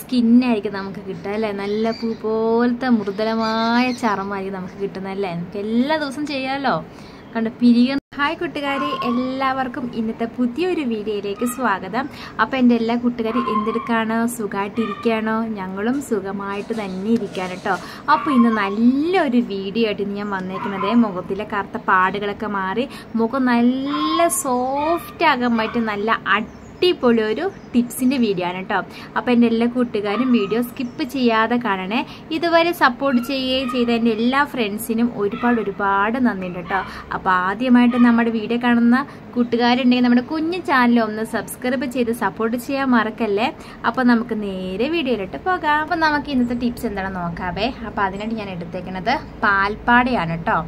സ്കിന്നായിരിക്കും നമുക്ക് കിട്ടുക അല്ലേ? നല്ല പൂ പോലത്തെ മൃദുലമായ ചർമ്മമായിരിക്കും നമുക്ക് കിട്ടുന്നത് അല്ലേ? നമുക്ക് എല്ലാ ദിവസവും ചെയ്യാമല്ലോ കണ്ട് പിരിക ഹായ് കൂട്ടുകാരെ. എല്ലാവർക്കും ഇന്നത്തെ പുതിയൊരു വീഡിയോയിലേക്ക് സ്വാഗതം. അപ്പോൾ എന്റെ എല്ലാ കൂട്ടുകാരും എന്തെടുക്കാണോ? സുഖമായിട്ടിരിക്കുകയാണോ ഞങ്ങളും സുഖമായിട്ട് തന്നെ ഇരിക്കുകയാണ് കേട്ടോ. അപ്പോൾ ഇന്ന് നല്ലൊരു വീഡിയോ ആയിട്ട് ഞാൻ വന്നേക്കുന്നത്. മുഖത്തിലെ കറുത്ത പാടുകളൊക്കെ മാറി മുഖം നല്ല സോഫ്റ്റ് ആകാൻ പറ്റും നല്ല അടിപൊളി ഒരു ടിപ്സിന്റെ വീഡിയോ ആണ് കേട്ടോ അപ്പോൾ എന്റെ എല്ലാ കൂട്ടുകാരും വീഡിയോ സ്കിപ്പ് ചെയ്യാതെ കാണണേ. ഇതുവരെ സപ്പോർട്ട് ചെയ്യുകയും ചെയ്ത എന്റെ എല്ലാ ഫ്രണ്ട്സിനും ഒരുപാട് ഒരുപാട് നന്ദിയുണ്ട് കേട്ടോ അപ്പോൾ ആദ്യമായിട്ട് നമ്മുടെ വീഡിയോ കാണുന്ന കൂട്ടുകാരുണ്ടെങ്കിൽ നമ്മുടെ കുഞ്ഞു ചാനൽ ഒന്ന് സബ്സ്ക്രൈബ് ചെയ്ത് സപ്പോർട്ട് ചെയ്യാൻ മറക്കല്ലേ? അപ്പോൾ നമുക്ക് നേരെ വീഡിയോയിലിട്ട് പോകാം. അപ്പോൾ നമുക്ക് ഇന്നത്തെ ടിപ്സ് എന്താണെന്ന് നോക്കാവേ. അപ്പോൾ അതിനായിട്ട് ഞാൻ എടുത്തേക്കണത് പാൽപ്പാടയാണ് കേട്ടോ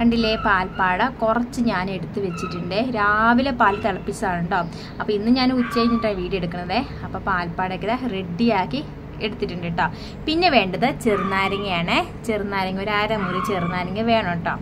കണ്ടില്ലേ പാൽപ്പാട? കുറച്ച് ഞാൻ എടുത്ത് വെച്ചിട്ടുണ്ട്. രാവിലെ പാൽ തിളപ്പിച്ചതാണ് കേട്ടോ അപ്പോൾ ഇന്ന് ഞാൻ ഉച്ച കഴിഞ്ഞിട്ടാണ് വീഡിയോ എടുക്കുന്നത് അപ്പോൾ പാൽപ്പാടൊക്കെ റെഡിയാക്കി എടുത്തിട്ടുണ്ട് കേട്ടോ പിന്നെ വേണ്ടത് ചെറുനാരങ്ങയാണ്. ചെറുനാരങ്ങ ഒരു അരമുറി ചെറുനാരങ്ങ വേണം കേട്ടോ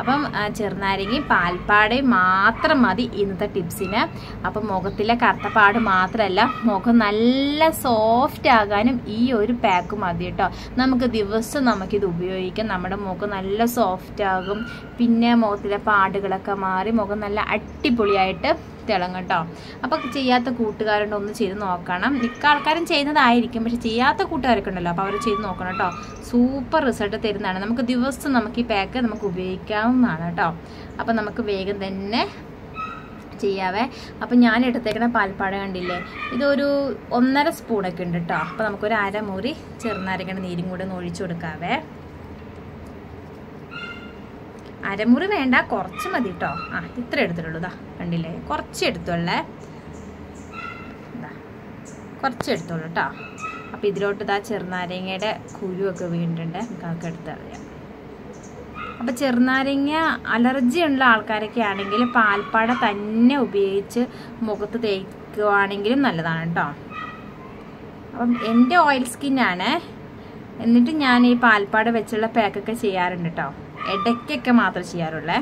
അപ്പം ചെറുനാരങ്ങി പാൽപ്പാടയും മാത്രം മതി ഇന്നത്തെ ടിപ്സിന്. അപ്പം മുഖത്തിലെ കറുത്തപ്പാട് മാത്രമല്ല മുഖം നല്ല സോഫ്റ്റ് ആകാനും ഈ ഒരു പാക്ക് മതി കേട്ടോ. നമുക്ക് ദിവസം നമുക്കിത് ഉപയോഗിക്കാം. നമ്മുടെ മുഖം നല്ല സോഫ്റ്റ് ആകും. പിന്നെ മുഖത്തിലെ പാടുകളൊക്കെ മാറി മുഖം നല്ല അടിപൊളിയായിട്ട് തിളങ്ങും കേട്ടോ. അപ്പോൾ ചെയ്യാത്ത കൂട്ടുകാരുണ്ട് ഒന്ന് ചെയ്ത് നോക്കണം. മിക്ക ആൾക്കാരും ചെയ്യുന്നതായിരിക്കും പക്ഷെ ചെയ്യാത്ത കൂട്ടുകാരൊക്കെ ഉണ്ടല്ലോ അപ്പോൾ അവർ ചെയ്ത് നോക്കണം കേട്ടോ. സൂപ്പർ റിസൾട്ട് തരുന്നതാണ്. നമുക്ക് ദിവസം നമുക്ക് ഈ പാക്ക് നമുക്ക് ഉപയോഗിക്കാവുന്നതാണ് കേട്ടോ. അപ്പം നമുക്ക് വേഗം തന്നെ ചെയ്യാവേ. അപ്പം ഞാൻ എടുത്തേക്കുന്ന പാൽപ്പാട കണ്ടില്ലേ? ഇതൊരു ഒന്നര സ്പൂണൊക്കെ ഉണ്ട് കേട്ടോ. അപ്പം നമുക്കൊരു അരമുറി ചെറുനാരങ്ങയുടെ നീരും കൂടെ ഒന്ന് ഒഴിച്ചു കൊടുക്കാവേ. അരമുറി വേണ്ട കുറച്ച് മതി കേട്ടോ. ആ ഇത്ര എടുത്തിട്ടുള്ളൂ ഇതാ കണ്ടില്ലേ? കുറച്ച് എടുത്തുള്ളേ. കുറച്ച് എടുത്തോളൂ കേട്ടോ. അപ്പം ഇതിലോട്ട് ഇതാ ചെറുനാരങ്ങയുടെ കുരുവൊക്കെ വീണിട്ടുണ്ട്. നമുക്ക് അതൊക്കെ എടുത്തറിയാം അപ്പം ചെറുനാരങ്ങ അലർജി ഉള്ള ആൾക്കാരൊക്കെ ആണെങ്കിൽ പാൽപ്പാട തന്നെ ഉപയോഗിച്ച് മുഖത്ത് തേക്കുവാണെങ്കിലും നല്ലതാണ് കേട്ടോ. അപ്പം എന്റെ ഓയിൽ സ്കിന്നാണ്. എന്നിട്ട് ഞാൻ ഈ പാൽപ്പാട വെച്ചുള്ള പാക്കൊക്കെ ചെയ്യാറുണ്ട് കേട്ടോ. ഇടയ്ക്കൊക്കെ മാത്രം ചെയ്യാറുള്ളേ.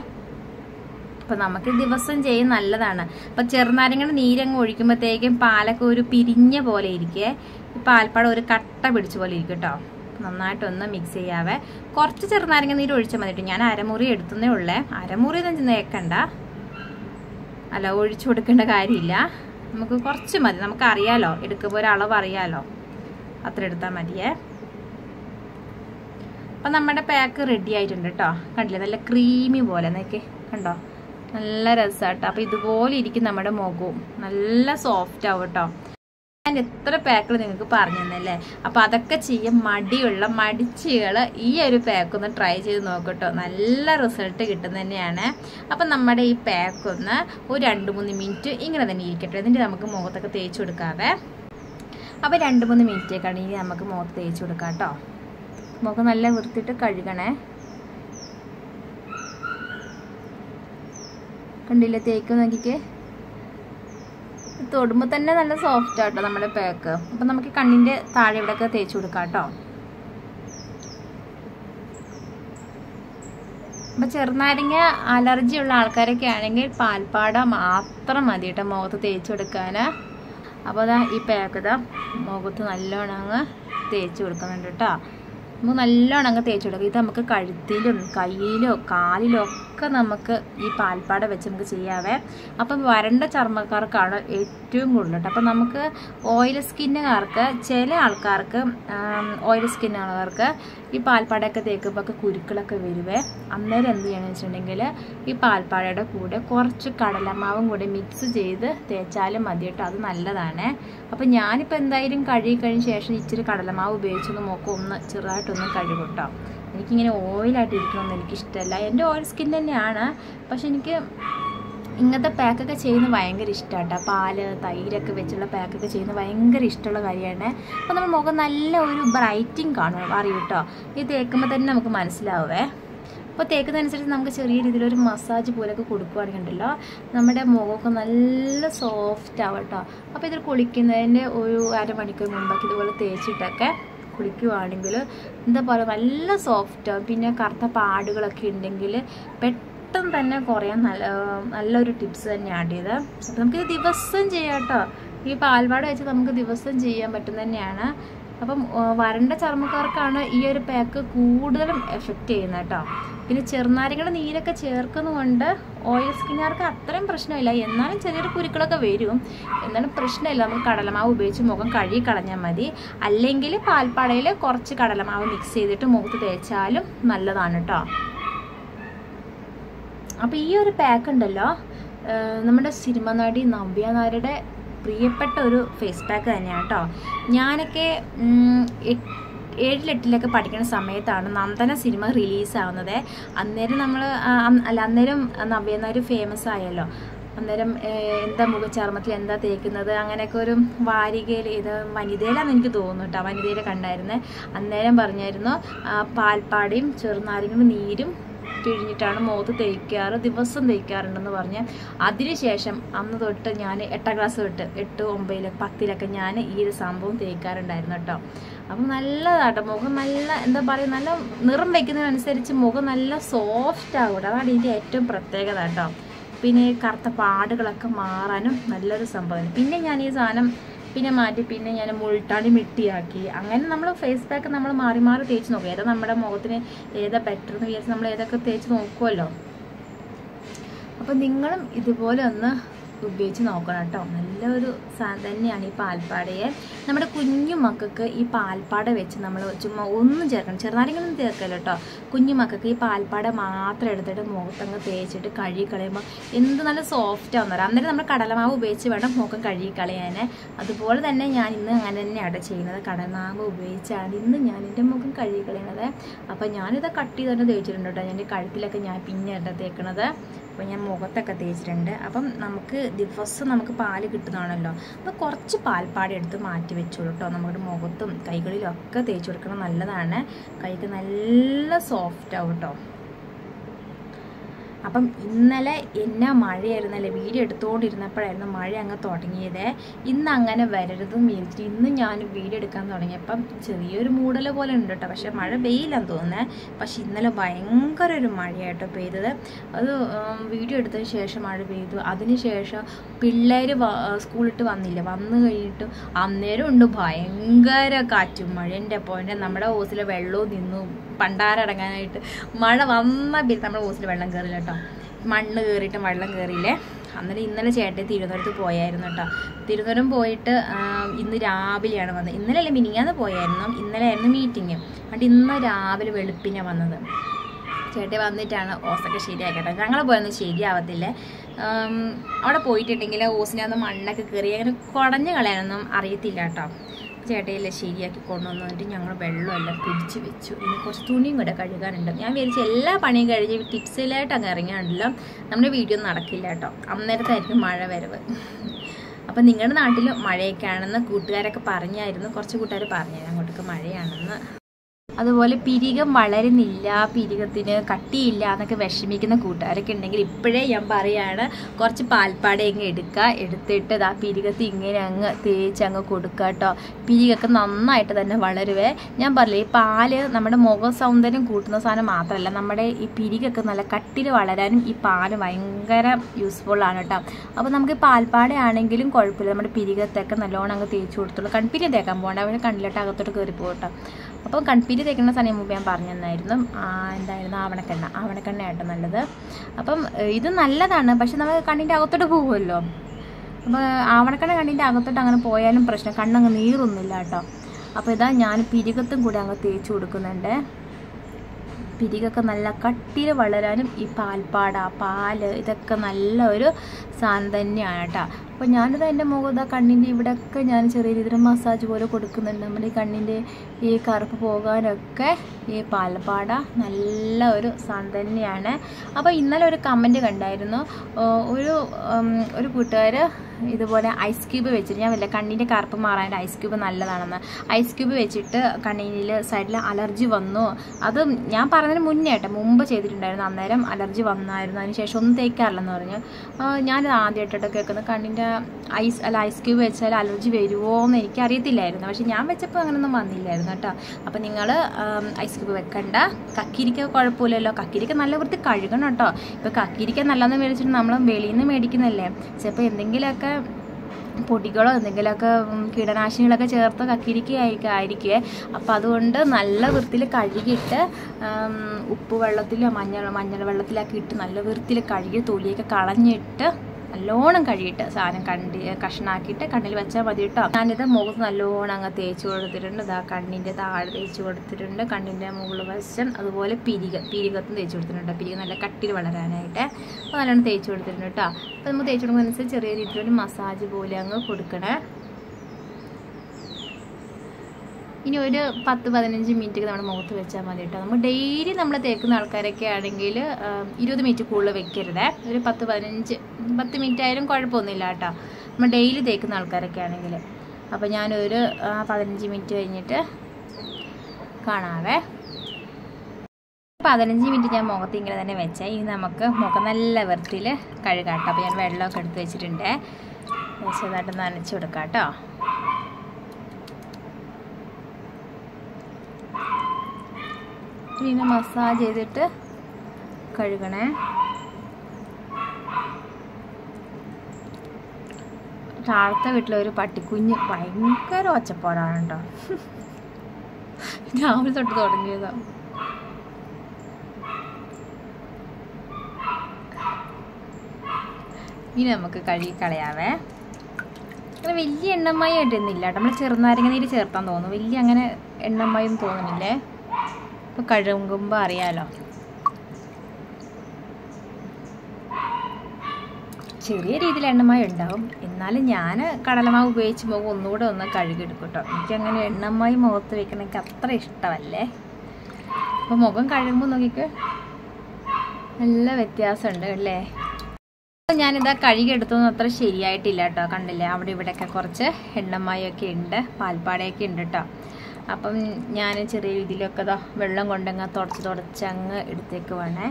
അപ്പം നമുക്ക് ദിവസം ചെയ്യും നല്ലതാണ്. അപ്പം ചെറുനാരങ്ങയുടെ നീരങ്ങ് ഒഴിക്കുമ്പോഴത്തേക്കും പാലൊക്കെ ഒരു പിരിഞ്ഞ പോലെ ഇരിക്കേ. പാൽപ്പാട ഒരു കട്ട പിടിച്ച പോലെ ഇരിക്കും കേട്ടോ. നന്നായിട്ടൊന്ന് മിക്സ് ചെയ്യാവേ. കുറച്ച് ചെറുനാരങ്ങ നീര് ഒഴിച്ചാൽ മതി ഞാൻ അരമുറി എടുത്തുന്നേ ഉള്ളേ. അരമുറി തന്നെ നേക്കണ്ട. അല്ല ഒഴിച്ചു കൊടുക്കേണ്ട കാര്യമില്ല. നമുക്ക് കുറച്ച് മതി. നമുക്ക് അറിയാലോ എടുക്കുമ്പോൾ ഒരളവ് അറിയാലോ. അത്ര എടുത്താൽ മതിയേ. അപ്പം നമ്മുടെ പാക്ക് റെഡി ആയിട്ടുണ്ട് കേട്ടോ കണ്ടില്ലേ? നല്ല ക്രീമി പോലെ. നോക്കി. കണ്ടോ? നല്ല രസമാട്ടോ അപ്പം ഇതുപോലെ ഇരിക്കും നമ്മുടെ മുഖവും. നല്ല സോഫ്റ്റ് ആവും കേട്ടോ ഞാൻ എത്ര പാക്കുകൾ നിങ്ങൾക്ക് പറഞ്ഞു തന്നല്ലേ അപ്പം അതൊക്കെ ചെയ്യാൻ മടിയുള്ള മടിച്ചുകൾ ഈ ഒരു പാക്ക് ഒന്ന് ട്രൈ ചെയ്ത് നോക്കട്ടോ. നല്ല റിസൾട്ട് കിട്ടുന്ന തന്നെയാണ്. അപ്പം നമ്മുടെ ഈ പാക്ക് ഒന്ന് ഒരു രണ്ട് മൂന്ന് മിനിറ്റ് ഇങ്ങനെ തന്നെ ഇരിക്കട്ടെ. ഇതിന്റെ നമുക്ക് മുഖത്തൊക്കെ തേച്ച് കൊടുക്കാവേ. അപ്പം രണ്ട് മൂന്ന് മിനിറ്റേക്കാണ് ഇനി നമുക്ക് മുഖത്ത് തേച്ച് കൊടുക്കാം കേട്ടോ. മുഖം നല്ല വൃത്തിയിട്ട് കഴുകണേ. കണ്ടില്ലേ തേക്ക് നോക്കിക്കേ? തൊടുമ്പോൾ തന്നെ നല്ല സോഫ്റ്റ് ആട്ടോ നമ്മുടെ പാക്ക് അപ്പം നമുക്ക് കണ്ണിന്റെ താഴെ ഇവിടെയൊക്കെ തേച്ച് കൊടുക്കാം കേട്ടോ. അപ്പം ചെറുനാരങ്ങ അലർജി ഉള്ള ആൾക്കാരൊക്കെ ആണെങ്കിൽ പാൽപ്പാട മാത്രം മതി കേട്ടോ മുഖത്ത് തേച്ച് കൊടുക്കാൻ അപ്പോൾ അതാ ഈ പാക്ക് ഇതാ മുഖത്ത് നല്ലോണം അങ്ങ് തേച്ച് കൊടുക്കുന്നുണ്ട് കേട്ടോ. നമുക്ക് നല്ലോണം അങ്ങ് തേച്ച് കൊടുക്കുക ഇത് നമുക്ക് കഴുത്തിലും കയ്യിലോ കാലിലോ ഒക്കെ നമുക്ക് ഈ പാൽപ്പാട വെച്ച് നമുക്ക് ചെയ്യാവേ. അപ്പം വരണ്ട ചർമ്മക്കാർക്കാണ് ഏറ്റവും കൂടുതൽ അപ്പോൾ അപ്പം നമുക്ക് ഓയിൽ സ്കിന്നുകാർക്ക് ചില ആൾക്കാർക്ക് ഓയിൽ സ്കിന്നുകാർക്ക് ഈ പാൽപ്പാടയൊക്കെ തേക്കുമ്പോൾ ഒക്കെ കുരുക്കളൊക്കെ വരുവേ. അന്നേരം എന്ത് ചെയ്യണമെന്ന് വെച്ചിട്ടുണ്ടെങ്കിൽ ഈ പാൽപ്പാടയുടെ കൂടെ കുറച്ച് കടലമാവും കൂടെ മിക്സ് ചെയ്ത് തേച്ചാലും മതി കേട്ടോ. അത് നല്ലതാണ്. അപ്പം ഞാനിപ്പോൾ എന്തായാലും കഴുകി കഴിഞ്ഞ ശേഷം ഇച്ചിരി കടലമാവ് ഉപയോഗിച്ചൊന്ന് നോക്കും ഒന്ന് ചെറുതായിട്ടൊന്ന് കഴുകട്ടോ കേട്ടോ. എനിക്കിങ്ങനെ ഓയിലായിട്ട് ഇരിക്കണമെന്ന് എനിക്കിഷ്ടമല്ല എന്റെ ഓയിൽ സ്കിൻ തന്നെയാണ്. പക്ഷെ എനിക്ക് ഇങ്ങനത്തെ പാക്കൊക്കെ ചെയ്യുന്നത് ഭയങ്കര ഇഷ്ടമാണ് പാൽ തൈരൊക്കെ വെച്ചുള്ള പാക്കൊക്കെ ചെയ്യുന്നത് ഭയങ്കര ഇഷ്ടമുള്ള കാര്യമാണ്. അപ്പോൾ നമ്മുടെ മുഖം നല്ല ഒരു ബ്രൈറ്റിങ് കാണും. അറിയും കേട്ടോ ഇത് തേക്കുമ്പോൾ തന്നെ നമുക്ക് മനസ്സിലാവേ അപ്പോൾ തേക്കുന്നതനുസരിച്ച് നമുക്ക് ചെറിയ രീതിയിലൊരു മസാജ് പോലെയൊക്കെ കൊടുക്കുകയാണെന്നുണ്ടല്ലോ നമ്മുടെ മുഖമൊക്കെ നല്ല സോഫ്റ്റ് ആവട്ടോ. അപ്പോൾ ഇതിൽ കുളിക്കുന്നതിന്റെ ഒരു അരമണിക്കൂർ മുമ്പൊക്കെ ഇതുപോലെ തേച്ചിട്ടൊക്കെ കുളിക്കുവാണെങ്കിൽ എന്താ പറയുക നല്ല സോഫ്റ്റ് പിന്നെ കറുത്ത പാടുകളൊക്കെ ഉണ്ടെങ്കിൽ പെട്ടെന്ന് തന്നെ കുറയാൻ നല്ല നല്ലൊരു ടിപ്സ് തന്നെയാണ് ഇത് നമുക്ക് ദിവസം ചെയ്യാം കേട്ടോ. ഈ പാൽപാട് വെച്ച് നമുക്ക് ദിവസം ചെയ്യാൻ പറ്റുന്ന തന്നെയാണ് അപ്പം വരണ്ട ചർമ്മക്കാർക്കാണ് ഈ ഒരു പാക്ക് കൂടുതലും എഫക്റ്റ് ചെയ്യുന്നത് കേട്ടോ. പിന്നെ ചെറുനാരങ്ങയുടെ നീരൊക്കെ ചേർക്കുന്നതുകൊണ്ട് ഓയിൽ സ്കിന്നുകാർക്ക് അത്രയും പ്രശ്നമില്ല. എന്നാലും ചെറിയൊരു കുരുക്കളൊക്കെ വരും. എന്നാലും പ്രശ്നമില്ല. നമുക്ക് കടലമാവ് ഉപയോഗിച്ച് മുഖം കഴുകി കളഞ്ഞാൽ മതി. അല്ലെങ്കിൽ പാൽപ്പാടയിൽ കുറച്ച് കടലമാവ് മിക്സ് ചെയ്തിട്ട് മുഖത്ത് തേച്ചാലും നല്ലതാണ് കേട്ടോ. അപ്പോൾ ഈ ഒരു പാക്ക് ഉണ്ടല്ലോ നമ്മുടെ സിനിമ നടി നവ്യ നായരുടെ പ്രിയപ്പെട്ട ഒരു ഫേസ് പാക്ക് തന്നെയാണ് കേട്ടോ ഞാനൊക്കെ ഏഴിലെട്ടിലൊക്കെ പഠിക്കുന്ന സമയത്താണ് നന്ദന സിനിമ റിലീസാവുന്നത് അന്നേരം നമ്മൾ അല്ല അന്നേരം നവ്യ നായർ ഫേമസ് ആയല്ലോ. അന്നേരം എന്താ മുഖചർമ്മത്തിൽ എന്താ തേക്കുന്നത്? അങ്ങനെയൊക്കെ ഒരു വാരികയിൽ ഇത് വനിതയിലാണെന്ന് എനിക്ക് തോന്നുന്നു കേട്ടോ വനിതയിൽ കണ്ടായിരുന്നു. അന്നേരം പറഞ്ഞായിരുന്നു പാൽപ്പാടിയും ചെറുനാരങ്ങയുടെ നീരും പിഴിഞ്ഞിട്ടാണ് മുഖത്ത് തേക്കാറ് ദിവസം തേക്കാറുണ്ടെന്ന് പറഞ്ഞ് അതിനുശേഷം അന്ന് തൊട്ട് ഞാൻ എട്ടാം ക്ലാസ് തൊട്ട് എട്ട് ഒമ്പതിൽ പത്തിലൊക്കെ ഞാൻ ഈ ഒരു സംഭവം തേക്കാറുണ്ടായിരുന്നു കേട്ടോ. അപ്പം നല്ലതാട്ടോ മുഖം നല്ല എന്താ പറയുക നല്ല നിറം വയ്ക്കുന്നതിനനുസരിച്ച് മുഖം നല്ല സോഫ്റ്റ് ആകും. അതാണ് ഇതിന്റെ ഏറ്റവും പ്രത്യേകത കേട്ടോ. പിന്നെ കറുത്ത പാടുകളൊക്കെ മാറാനും നല്ലൊരു സംഭവമാണ്. പിന്നെ ഞാൻ ഈ സാധനം പിന്നെ മാറ്റി പിന്നെ ഞാൻ മുൾട്ടാണി മിട്ടിയാക്കി. അങ്ങനെ നമ്മൾ ഫേസ് പാക്ക് നമ്മൾ മാറി മാറി തേച്ച് നോക്കും. ഏതാ നമ്മുടെ മുഖത്തിന് ഏതാ ബെറ്റർ എന്ന് വിചാരിച്ച് നമ്മൾ ഏതൊക്കെ തേച്ച് നോക്കുമല്ലോ അപ്പം നിങ്ങളും ഇതുപോലെ ഒന്ന് ഉപയോഗിച്ച് നോക്കണം കേട്ടോ. നല്ലൊരു സാധനം തന്നെയാണ് ഈ പാൽപ്പാടയെ. നമ്മുടെ കുഞ്ഞു മക്കൾക്ക് ഈ പാൽപ്പാട വെച്ച് നമ്മൾ ചുമ്മാ ഒന്നും ചേർക്കണം. ചെറുനാരങ്ങൊന്നും ചേർക്കല്ലോ കേട്ടോ. കുഞ്ഞു മക്കൾക്ക് ഈ പാൽപ്പാട മാത്രം എടുത്തിട്ട് മുഖത്തങ്ങ് തേച്ചിട്ട് കഴുകി കളയുമ്പോൾ എന്ത് നല്ല സോഫ്റ്റ് ആവുന്നറിയാം അന്നേരം നമ്മൾ കടലമാവ് ഉപയോഗിച്ച് വേണം മുഖം കഴുകി കളയാൻ അതുപോലെ തന്നെ ഞാൻ ഇന്ന് അങ്ങനെ തന്നെയാണ് ചെയ്യുന്നത്. കടലമാവ് ഉപയോഗിച്ചാണ് ഇന്ന് ഞാൻ എന്റെ മുഖം കഴുകി കളയണത്. അപ്പോൾ ഞാനിത് കട്ട് ചെയ്ത് തന്നെ തേച്ചിട്ടുണ്ട് കേട്ടോ. എന്റെ കഴുത്തിലൊക്കെ ഞാൻ പിന്നെ ഇട്ട തേക്കണത്. അപ്പോൾ ഞാൻ മുഖത്തൊക്കെ തേച്ചിട്ടുണ്ട്. അപ്പം നമുക്ക് ദിവസം നമുക്ക് പാൽ കിട്ടുന്നതാണല്ലോ. അപ്പോൾ കുറച്ച് പാൽപ്പാടി എടുത്ത് മാറ്റി വെച്ചോളൂ കേട്ടോ നമ്മുടെ മുഖത്തും കൈകളിലും ഒക്കെ തേച്ച് കൊടുക്കണം നല്ലതാണ്. കൈക്ക് നല്ല സോഫ്റ്റ് ആവും കേട്ടോ അപ്പം ഇന്നലെ എന്നാ മഴയായിരുന്നല്ലേ? വീഡിയോ എടുത്തുകൊണ്ടിരുന്നപ്പോഴായിരുന്നു മഴ അങ്ങ് തുടങ്ങിയത്. ഇന്ന് അങ്ങനെ വരരുതെന്ന് വിചാരിച്ചിട്ട് ഇന്ന് ഞാൻ വീഡിയോ എടുക്കാൻ തുടങ്ങിയപ്പം ചെറിയൊരു മൂടൽ പോലെ ഉണ്ട് കേട്ടോ. പക്ഷേ മഴ പെയ്യില്ലെന്ന് തോന്നുന്നത് പക്ഷേ ഇന്നലെ ഭയങ്കര ഒരു മഴയായിട്ടോ പെയ്തത്. അത് വീഡിയോ എടുത്തതിന് ശേഷം മഴ പെയ്തു. അതിന് ശേഷം പിള്ളേർ സ്കൂളിട്ട് വന്നില്ല. വന്നു കഴിഞ്ഞിട്ട് അന്നേരം ഉണ്ട് ഭയങ്കര കാറ്റും. മഴ പോയിന്റെ നമ്മുടെ ഹോസിലെ വെള്ളവും നിന്നു. പണ്ടാരടങ്ങാനായിട്ട്. മഴ വന്ന ബിൽ നമ്മുടെ ഹോസിൽ വെള്ളം കയറില്ല കേട്ടോ. മണ്ണ് കയറിയിട്ടും വെള്ളം കയറിയില്ലേ അന്നേരം ഇന്നലെ ചേട്ടൻ തിരുവനന്തപുരത്ത് പോയായിരുന്നു കേട്ടോ. തിരുവനന്തപുരം പോയിട്ട് ഇന്ന് രാവിലെയാണ് വന്നത്. ഇന്നലെ അല്ല മിനിങ്ങാന്ന് പോയായിരുന്നു. ഇന്നലെ ആയിരുന്നു മീറ്റിങ് അതുകൊണ്ട് ഇന്ന് രാവിലെ വെളുപ്പിനെ വന്നത്. ചേട്ടി വന്നിട്ടാണ് ഓസൊക്കെ ശരിയാക്കട്ടെ ഞങ്ങൾ പോയൊന്നും ശരിയാവത്തില്ല. അവിടെ പോയിട്ടുണ്ടെങ്കിൽ ഓസിനകത്ത് മണ്ണൊക്കെ കയറി അങ്ങനെ കുടഞ്ഞു കളയാനൊന്നും അറിയത്തില്ല കേട്ടോ. ചേട്ടയെല്ലാം ശരിയാക്കി കൊണ്ടുവന്നു എന്നിട്ട് ഞങ്ങൾ വെള്ളമെല്ലാം പിടിച്ച് വെച്ചു. ഇനി കുറച്ച് തുണിയും കൂടെ കഴുകാനുണ്ട്. ഞാൻ വിചാരിച്ച എല്ലാ പണിയും കഴിഞ്ഞ് ടിപ്സിലായിട്ട് അങ്ങ് ഇറങ്ങിയാണല്ലോ. നമ്മുടെ വീഡിയോ നടക്കില്ല കേട്ടോ. അന്നേരത്തായിരിക്കും മഴ വരവ്. അപ്പം നിങ്ങളുടെ നാട്ടിൽ മഴയൊക്കെ ആണെന്ന് കൂട്ടുകാരൊക്കെ പറഞ്ഞായിരുന്നു. കുറച്ച് കൂട്ടുകാർ പറഞ്ഞായിരുന്നു അങ്ങോട്ടൊക്കെ മഴയാണെന്ന്. അതുപോലെ പിരികം വളരുന്നില്ല പിരികത്തിന് കട്ടിയില്ല എന്നൊക്കെ വിഷമിക്കുന്ന കൂട്ടുകാരൊക്കെ ഉണ്ടെങ്കിൽ ഇപ്പോഴേ ഞാൻ പറയാണ് കുറച്ച് പാൽപ്പാട ഇങ്ങ് എടുക്കുക എടുത്തിട്ട് ആ പിരികത്ത് ഇങ്ങനെ അങ്ങ് തേച്ച് അങ്ങ് കൊടുക്കുക കേട്ടോ പിരികൊക്കെ നന്നായിട്ട് തന്നെ വളരുവേ. ഞാൻ പറഞ്ഞില്ലേ ഈ പാൽ നമ്മുടെ മുഖ സൗന്ദര്യം കൂട്ടുന്ന സാധനം മാത്രമല്ല നമ്മുടെ ഈ പിരികൊക്കെ നല്ല കട്ടിൽ വളരാനും ഈ പാൽ ഭയങ്കര യൂസ്ഫുൾ ആണ് കേട്ടോ അപ്പോൾ നമുക്ക് ഈ പാൽപ്പാട ആണെങ്കിലും കുഴപ്പമില്ല. നമ്മുടെ പിരികത്തൊക്കെ നല്ലോണം അങ്ങ് തേച്ച് കൊടുത്തുള്ളൂ കൺപിരി തേക്കാൻ പോകണ്ട. അവന് കണ്ണിലോട്ട് അകത്തോട്ട് കയറി പോകട്ടോ അപ്പോൾ കൺപിരി തേക്കുന്ന സമയം മുമ്പ് ഞാൻ പറഞ്ഞു തന്നായിരുന്നു എന്തായിരുന്നു? ആവണക്കെണ്ണ. ആവണക്കെണ്ണ ആയിട്ട് നല്ലത്. അപ്പം ഇത് നല്ലതാണ്. പക്ഷെ നമുക്ക് കണ്ണിന്റെ അകത്തോട്ട് പോകുമല്ലോ. അപ്പോൾ ആവണക്കെണ്ണ കണ്ണിന്റെ അകത്തോട്ട് അങ്ങനെ പോയാലും പ്രശ്നം. കണ്ണങ്ങ് നീറൊന്നുമില്ല കേട്ടോ. അപ്പോൾ ഇതാ ഞാൻ പിരികത്തും കൂടെ അങ്ങ് തേച്ച് കൊടുക്കുന്നുണ്ട്. പിരികൊക്കെ നല്ല കട്ടിയിൽ വളരാനും ഈ പാൽപ്പാട പാൽ ഇതൊക്കെ നല്ല ഒരു സാധനം തന്നെയാണ് കേട്ടോ. അപ്പോൾ ഞാനിത് എന്റെ മുഖത്ത് കണ്ണിന്റെ ഇവിടെയൊക്കെ ഞാൻ ചെറിയ രീതിയിൽ മസാജ് പോലെ കൊടുക്കുന്നുണ്ട്. നമ്മുടെ ഈ കണ്ണിന്റെ ഈ കറുപ്പ് പോകാനൊക്കെ ഈ പാലപ്പാട നല്ല ഒരു സാധനം തന്നെയാണ്. അപ്പോൾ ഇന്നലെ ഒരു കമന്റ് കണ്ടായിരുന്നു. ഒരു ഒരു കൂട്ടുകാർ ഇതുപോലെ ഐസ് ക്യൂബ് വെച്ചിട്ട് ഞാൻ വല്ല കണ്ണിന്റെ കറുപ്പ് മാറാനായിട്ട് ഐസ് ക്യൂബ് നല്ലതാണെന്ന്. ഐസ് ക്യൂബ് വെച്ചിട്ട് കണ്ണിൽ സൈഡിൽ അലർജി വന്നു. അത് ഞാൻ പറഞ്ഞതിന് മുന്നേ കേട്ടോ മുമ്പ് ചെയ്തിട്ടുണ്ടായിരുന്നു. അന്നേരം അലർജി വന്നായിരുന്നു. അതിന് ശേഷം ഒന്നും തേക്കാറില്ലെന്ന് പറഞ്ഞു. ആ, ഞാനിത് ആദ്യമായിട്ടോ കേൾക്കുന്നത്. കണ്ണിന്റെ ഐസ് അല്ല ഐസ് ക്യൂബ് വെച്ചാൽ അലർജി വരുമോ എന്ന് എനിക്ക് അറിയത്തില്ലായിരുന്നു പക്ഷെ ഞാൻ വെച്ചപ്പോൾ അങ്ങനെയൊന്നും വന്നില്ലായിരുന്നു കേട്ടോ. അപ്പോൾ നിങ്ങൾ ഐസ് ക്യൂബ് വെക്കണ്ട. കക്കിരിക്ക കുഴപ്പമില്ലല്ലോ. കക്കിരിക്ക നല്ല വൃത്തി കഴുകണം കേട്ടോ. ഇപ്പോൾ കക്കിരിക്ക നല്ലതെന്ന് മേടിച്ചിട്ട് നമ്മൾ വെളിയിൽ നിന്ന് മേടിക്കുന്നല്ലേ. ചിലപ്പോൾ എന്തെങ്കിലുമൊക്കെ പൊടികളോ എന്തെങ്കിലുമൊക്കെ കീടനാശിനികളൊക്കെ ചേർത്ത് കക്കിരിക്കുകയായിരിക്കും ആയിരിക്കുമേ അപ്പോൾ അതുകൊണ്ട് നല്ല വൃത്തിയിൽ കഴുകിയിട്ട് ഉപ്പ് വെള്ളത്തിലോ മഞ്ഞൾ മഞ്ഞൾ വെള്ളത്തിലൊക്കെ ഇട്ട് നല്ല വൃത്തിയിൽ കഴുകി തൊലിയൊക്കെ കളഞ്ഞിട്ട് നല്ലോണം കഴുകിയിട്ട് സാധനം കണ്ടി കഷ്ണാക്കിയിട്ട് കണ്ണിൽ വെച്ചാൽ മതി കേട്ടോ ഞാനിത് മുഖത്ത് നല്ലോണം അങ്ങ് തേച്ച് കൊടുത്തിട്ടുണ്ട്. ഇതാ കണ്ണിന്റെ താഴെ തേച്ച് കൊടുത്തിട്ടുണ്ട്. കണ്ണിന്റെ മുകളിൽ വശം അതുപോലെ പിരിക പിരികത്തും തേച്ച് കൊടുത്തിട്ടുണ്ട്. പിരിക നല്ല കട്ടിൽ വളരാനായിട്ട് അപ്പോൾ നല്ലോണം തേച്ച് കൊടുത്തിട്ടുണ്ട് കേട്ടോ അപ്പോൾ നമ്മൾ തേച്ച് കൊടുക്കുന്നതനുസരിച്ച് ചെറിയ രീതിയിലൊരു മസാജ് പോലെ അങ്ങ് കൊടുക്കണേ. ഇനി ഒരു പത്ത് പതിനഞ്ച് മിനിറ്റ് നമ്മുടെ മുഖത്ത് വെച്ചാൽ മതി കേട്ടോ. നമ്മൾ ഡെയിലി നമ്മൾ തേക്കുന്ന ആൾക്കാരൊക്കെ ആണെങ്കിൽ ഇരുപത് മിനിറ്റ് കൂടുതൽ വെക്കരുതേ. ഒരു പത്ത് പതിനഞ്ച് പത്ത് മിനിറ്റ് ആയാലും കുഴപ്പമൊന്നുമില്ല കേട്ടോ. നമ്മൾ ഡെയിലി തേക്കുന്ന ആൾക്കാരൊക്കെ ആണെങ്കിൽ. അപ്പോൾ ഞാനൊരു പതിനഞ്ച് മിനിറ്റ് കഴിഞ്ഞിട്ട് കാണാവേ. പതിനഞ്ച് മിനിറ്റ് ഞാൻ മുഖത്ത് ഇങ്ങനെ തന്നെ വെച്ചാൽ ഇനി നമുക്ക് മുഖം നല്ല വൃത്തിയിൽ കഴുകാം കേട്ടോ. അപ്പോൾ ഞാൻ വെള്ളമൊക്കെ എടുത്ത് വെച്ചിട്ടുണ്ട്. ചെറുതായിട്ട് നനച്ച് കൊടുക്കാം കേട്ടോ. പിന്നെ മസാജ് ചെയ്തിട്ട് കഴുകണേ. താഴത്തെ വീട്ടിലെ ഒരു പട്ടിക്കുഞ്ഞ് ഭയങ്കര ഒച്ചപ്പാടാണ് കേട്ടോ രാവിലെ തൊട്ട് തുടങ്ങിയതാ. ഇനി നമുക്ക് കഴുകി കളയാവേ. അങ്ങനെ വലിയ എണ്ണമായി ആയിട്ടൊന്നുമില്ല നമ്മൾ ചെറുനാരങ്ങ നീര് ചേർത്താൻ തോന്നുന്നു. വലിയ അങ്ങനെ എണ്ണമായും തോന്നുന്നില്ലേ? ഇപ്പൊ കഴുകുമ്പോൾ അറിയാലോ. ചെറിയ രീതിയിൽ എണ്ണമായി ഉണ്ടാവും. എന്നാലും ഞാൻ കടലമാവ് ഉപയോഗിച്ച് മുഖം ഒന്നുകൂടെ ഒന്ന് കഴുകിയെടുക്കും കേട്ടോ എനിക്കങ്ങനെ എണ്ണമായി മുഖത്ത് വെക്കണ എനിക്ക് അത്ര ഇഷ്ടമല്ലേ? അപ്പോൾ മുഖം കഴുകുമ്പോൾ നോക്കിക്ക്. നല്ല വ്യത്യാസമുണ്ട് അല്ലേ? അപ്പോൾ ഞാനിതാ കഴുകിയെടുത്തൊന്നും അത്ര ശരിയായിട്ടില്ല കേട്ടോ. കണ്ടില്ലേ? അവിടെ ഇവിടെയൊക്കെ കുറച്ച് എണ്ണമായൊക്കെ ഉണ്ട് പാൽപ്പാടയൊക്കെ ഉണ്ട് കേട്ടോ. അപ്പം ഞാൻ ചെറിയ രീതിയിലൊക്കെ ഇതാ വെള്ളം കൊണ്ടങ്ങ് തുടച്ച് തുടച്ച് അങ്ങ് എടുത്തേക്ക് വേണേ.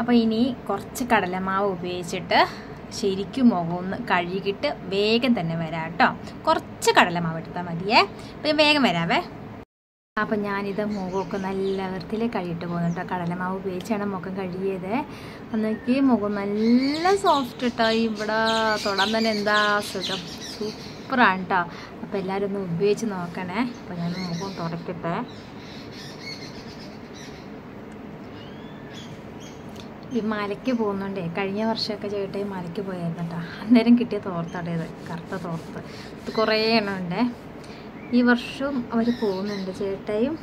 അപ്പോൾ ഇനി കുറച്ച് കടലമാവ് ഉപയോഗിച്ചിട്ട് ശരിക്കും മുഖം ഒന്ന് കഴുകിയിട്ട് വേഗം തന്നെ വരാം കേട്ടോ. കുറച്ച് കടലമാവ് എടുത്താൽ മതിയേ. അപ്പം വേഗം വരാവേ. അപ്പം ഞാനിത് മുഖമൊക്കെ നല്ല വൃത്തിയിൽ കഴുകിയിട്ട് പോകുന്നുണ്ട് കടലമാവ് ഉപയോഗിച്ചാണ് മുഖം കഴുകിയത്. അന്നേക്ക് മുഖം നല്ല സോഫ്റ്റ് ഇട്ടോ ഇവിടെ തൊടാൻ തന്നെ എന്താ സുഖം. സൂപ്പറാണ് കേട്ടോ അപ്പോൾ എല്ലാവരും ഒന്ന് ഉപയോഗിച്ച് നോക്കണേ. അപ്പോൾ ഞാൻ മുഖം തുടക്കട്ടെ ഈ മലയ്ക്ക് പോകുന്നുണ്ടേ. കഴിഞ്ഞ വർഷമൊക്കെ ചേട്ടൻ മലയ്ക്ക് പോയായിരുന്നു കേട്ടോ അന്നേരം കിട്ടിയ തോർത്തടേത് കറുത്ത തോർത്ത്. ഇത് കുറേ എണ്ണം ഉണ്ടേ. ഈ വർഷവും അവർ പോകുന്നുണ്ട് ചേട്ടയും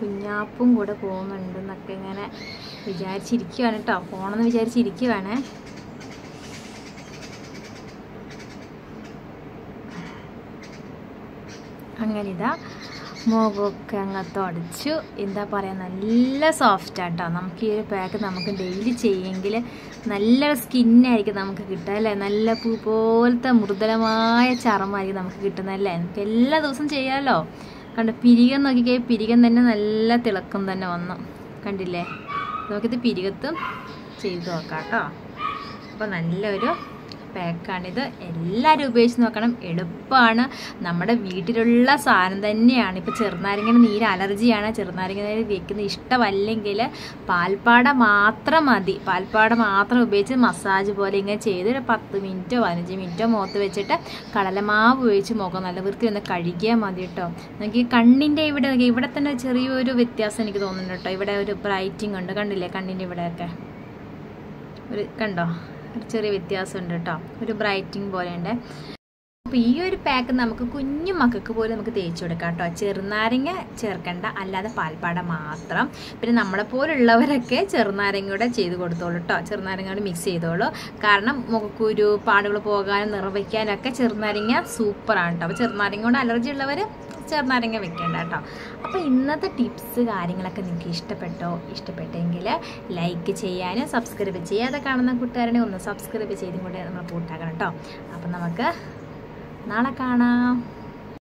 കുഞ്ഞാപ്പും കൂടെ പോകുന്നുണ്ടെന്നൊക്കെ ഇങ്ങനെ വിചാരിച്ചിരിക്കുവാണ് കേട്ടോ പോകണമെന്ന് വിചാരിച്ചിരിക്കുവാണേ. അങ്ങനെ ഇതാ മുഖമൊക്കെ അങ്ങ് തുടച്ചു. എന്താ പറയുക നല്ല സോഫ്റ്റ് ആട്ടോ നമുക്ക് ഈ ഒരു പാക്ക് നമുക്ക് ഡെയിലി ചെയ്യുമെങ്കിൽ നല്ല സ്കിന്നായിരിക്കും നമുക്ക് കിട്ടുക അല്ലേ? നല്ല പൂ പോലത്തെ മൃദുലമായ ചർമ്മമായിരിക്കും നമുക്ക് കിട്ടുന്നത് അല്ലേ? നമുക്ക് എല്ലാ ദിവസവും ചെയ്യാമല്ലോ കണ്ട് പിരികം നോക്കിക്കേ പിരികം തന്നെ നല്ല തിളക്കം തന്നെ വന്നു. കണ്ടില്ലേ? നമുക്കിത് പിരികത്തും ചെയ്ത് നോക്കാം കേട്ടോ അപ്പോൾ നല്ലൊരു പാക്കാണിത്. എല്ലാവരും ഉപയോഗിച്ച് നോക്കണം. എളുപ്പമാണ് നമ്മുടെ വീട്ടിലുള്ള സാധനം തന്നെയാണ്. ഇപ്പോൾ ചെറുനാരങ്ങയുടെ നീര് അലർജിയാണ്. ചെറുനാരങ്ങ നീര് വെക്കുന്നത് ഇഷ്ടമല്ലെങ്കിൽ പാൽപ്പാട മാത്രം മതി. പാൽപ്പാട മാത്രം ഉപയോഗിച്ച് മസാജ് പോലെ ഇങ്ങനെ ചെയ്ത് ഒരു പത്ത് മിനിറ്റോ പതിനഞ്ച് മിനിറ്റോ മുഖത്ത് വെച്ചിട്ട് കടലമാവ് ഉപയോഗിച്ച് മുഖം നല്ല വൃത്തി ഒന്ന് കഴുകിയാൽ മതി കേട്ടോ. നമുക്ക് കണ്ണിന്റെ ഇവിടെ ഇവിടെ തന്നെ ചെറിയൊരു വ്യത്യാസം എനിക്ക് തോന്നുന്നുണ്ട് കേട്ടോ. ഇവിടെ ഒരു ബ്രൈറ്റിംഗ് ഉണ്ട്. കണ്ടില്ലേ കണ്ണിന്റെ ഇവിടെയൊക്കെ? ഒരു കണ്ടോ? ഒരു ചെറിയ വ്യത്യാസമുണ്ട് കേട്ടോ. ഒരു ബ്രൈറ്റിങ് പോലെ ഉണ്ട് അപ്പോൾ ഈ ഒരു പാക്ക് നമുക്ക് കുഞ്ഞു മക്കൾക്ക് പോലും നമുക്ക് തേച്ച് കൊടുക്കാം കേട്ടോ. ചെറുനാരങ്ങ ചേർക്കേണ്ട അല്ലാതെ പാൽപ്പാട മാത്രം. പിന്നെ നമ്മളെ പോലുള്ളവരൊക്കെ ചെറുനാരങ്ങയുടെ ചെയ്ത് കൊടുത്തോളൂ കേട്ടോ. ചെറുനാരങ്ങയോട് മിക്സ് ചെയ്തോളൂ. കാരണം മുഖക്കുരു പാടുകൾ പോകാനും നിറവയ്ക്കാനൊക്കെ ചെറുനാരങ്ങ സൂപ്പറാണ് കേട്ടോ. അപ്പോൾ ചെറുനാരങ്ങയോട് അലർജി ഉള്ളവർ ചെറുനാരങ്ങ വെക്കേണ്ട കേട്ടോ. അപ്പോൾ ഇന്നത്തെ ടിപ്സ് കാര്യങ്ങളൊക്കെ നിങ്ങൾക്ക് ഇഷ്ടപ്പെട്ടോ? ഇഷ്ടപ്പെട്ടെങ്കിൽ ലൈക്ക് ചെയ്യാനും സബ്സ്ക്രൈബ് ചെയ്യാതെ കാണുന്ന കൂട്ടുകാരനെ ഒന്ന് സബ്സ്ക്രൈബ് ചെയ്തും കൂടെ നമ്മൾ കൂട്ടാക്കണം കേട്ടോ. അപ്പം നമുക്ക് നാളെ കാണാം.